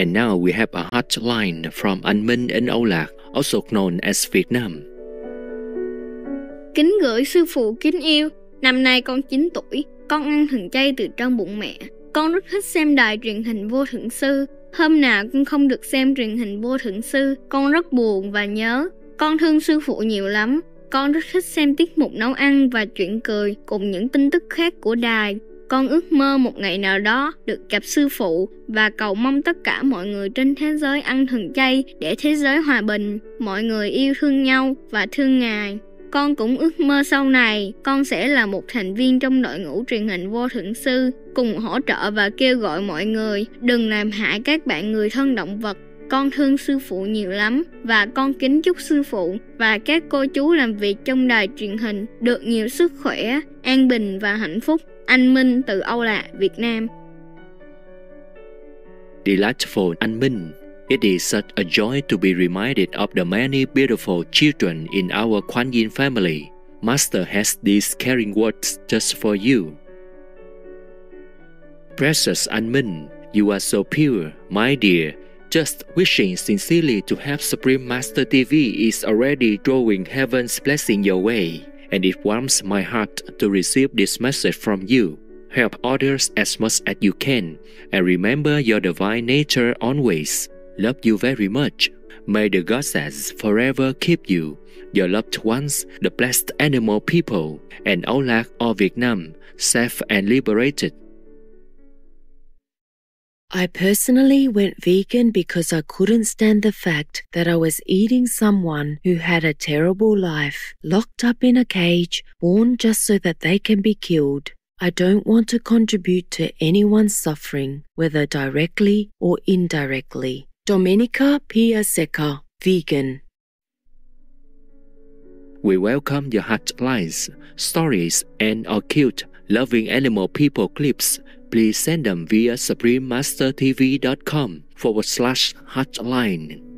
And now we have a hotline from Anh Minh in Lạc, also known as Vietnam. Kính gửi sư phụ kính yêu, năm nay con 9 tuổi, con ăn thần chay từ trong bụng mẹ. Con rất thích xem đài truyền hình vô thượng sư. Hôm nào con không được xem truyền hình vô thượng sư, con rất buồn và nhớ. Con thương sư phụ nhiều lắm. Con rất thích xem tiết mục nấu ăn và chuyện cười cùng những tin tức khác của đài. Con ước mơ một ngày nào đó được gặp sư phụ và cầu mong tất cả mọi người trên thế giới ăn thần chay để thế giới hòa bình, mọi người yêu thương nhau và thương Ngài. Con cũng ước mơ sau này con sẽ là một thành viên trong đội ngũ truyền hình vô thượng sư, cùng hỗ trợ và kêu gọi mọi người đừng làm hại các bạn người thân động vật. Con thương sư phụ nhiều lắm và con kính chúc sư phụ và các cô chú làm việc trong đài truyền hình được nhiều sức khỏe, an bình và hạnh phúc. Anh Minh từ Âu Lạc, Việt Nam. Delightful Anh Minh It is such a joy to be reminded of the many beautiful children in our Kuan Yin family. Master has these caring words just for you. Precious Anmin, you are so pure, my dear. Just wishing sincerely to have Supreme Master TV is already drawing heaven's blessing your way, and it warms my heart to receive this message from you. Help others as much as you can, and remember your divine nature always. love you very much. May the goddess forever keep you, your loved ones, the blessed animal people, and all of Vietnam safe and liberated. I personally went vegan because I couldn't stand the fact that I was eating someone who had a terrible life, locked up in a cage, born just so that they can be killed. I don't want to contribute to anyone's suffering, whether directly or indirectly. Domenica Pia Seca, vegan. We welcome your heartlines, stories, and our cute, loving animal people clips. Please send them via suprememastertv.com forward slash hotline.